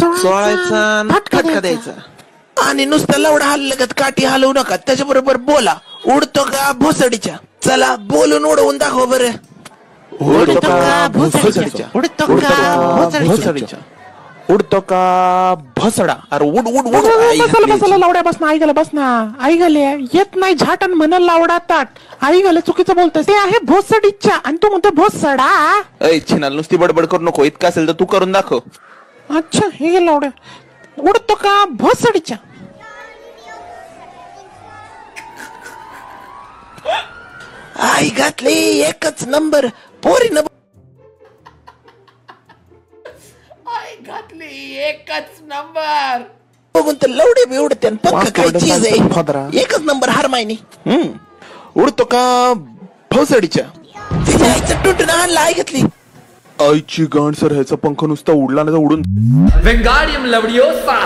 चोळायचा आणि फटका द्यायचा. आणि नुसतं लवडा हल्लगत काठी हलवू नका. त्याच्याबरोबर बोला. उडतो का भोसडीच्या? चला बोलून उडवून दाखव बरं. उडतो का भोसडीच्या? उडतो का भोसडीच्या? उडतो का भसडा? अरे उड उड उड. घातली बसायला लावड्या बस ना आई गेलं बस ना आई गेले येत नाही झाटन म्हण लावडा ताट. आई गेले चुकीचं बोलतोय. ते आहे भोसडीच्या. आणि तू म्हणतो भोसडा? ऐ छिनाल नुसती बडबड करू नको. इतकं असेल तर तू करून दाखव. अच्छा हे लावड्या उडतो का? भोसडीच्या आई घातली एकच नंबर. पोरीनं घातली एकच नंबर. बघून तर लवडे बी उडते वास काय चीज माणसं फदरा. आहे एकच नंबर हार मायनी. हम्म. उडतो का? भोसडीच्या तिच्या आईचं टुटून आणला आई घेतली. आईची गांड सर ह्याचा पंख नुसता उडला नाही तर उडून वेंगाडियम लवडियोसा